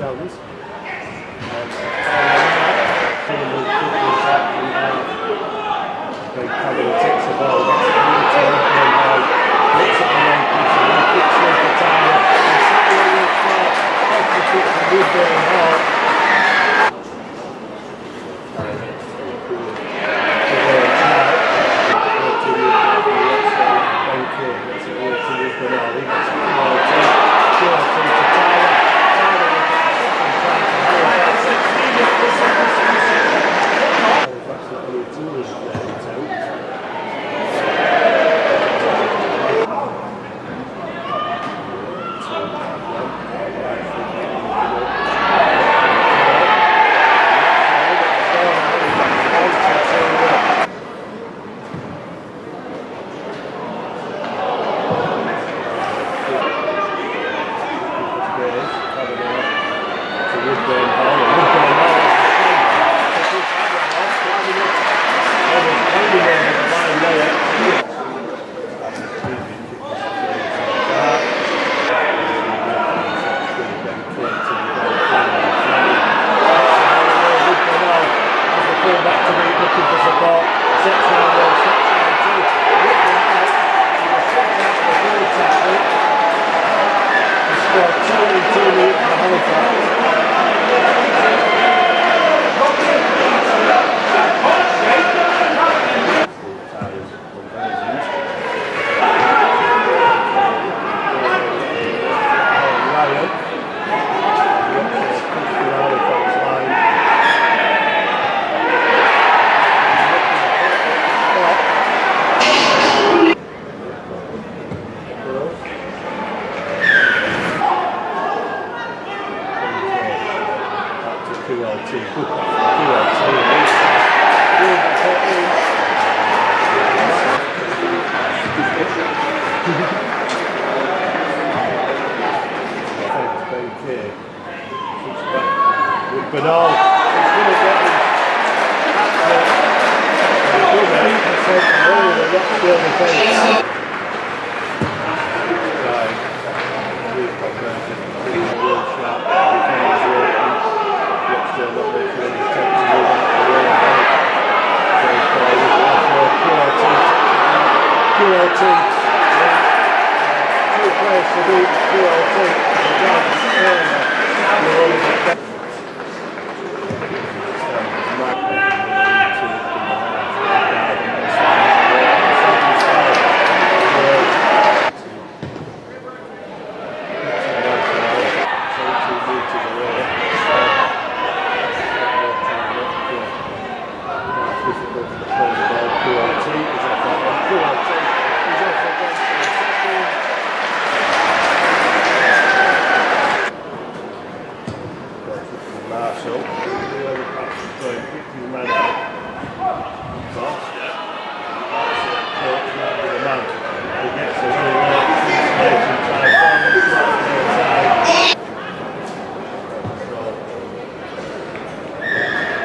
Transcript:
Douglas. for 238 and a QLT. Bernal, he's going to get. QLT, players to beat QLT. Marshall, whoever passed the